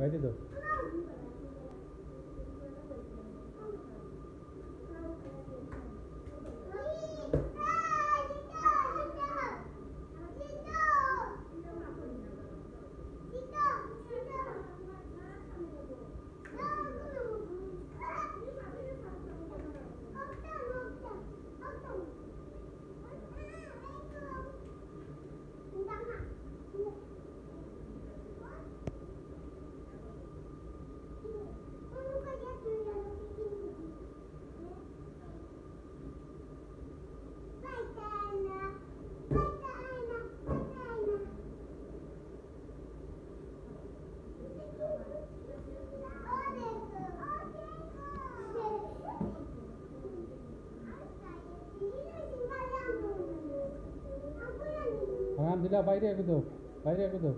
Haydi de. Alhamdulillah বাইরে একদম বাইরে একদম